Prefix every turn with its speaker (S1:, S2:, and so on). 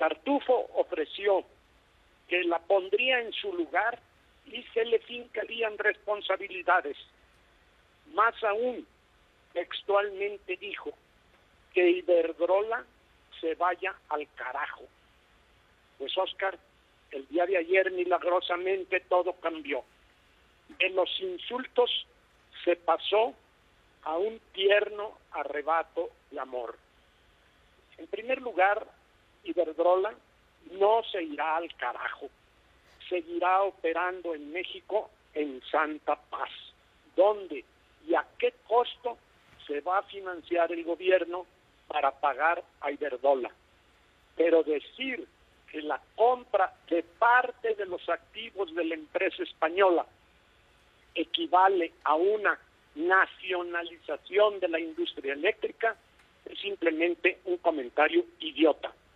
S1: Tartufo ofreció que la pondría en su lugar y se le fincarían responsabilidades. Más aún, textualmente dijo que Iberdrola se vaya al carajo. Pues Oscar, el día de ayer milagrosamente todo cambió. De los insultos se pasó a un tierno arrebato de amor. En primer lugar, Iberdrola no se irá al carajo, seguirá operando en México en Santa Paz. ¿Dónde y a qué costo se va a financiar el gobierno para pagar a Iberdrola? Pero decir que la compra de parte de los activos de la empresa española equivale a una nacionalización de la industria eléctrica es simplemente un comentario idiota.